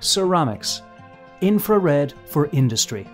Ceramics, infrared for industry.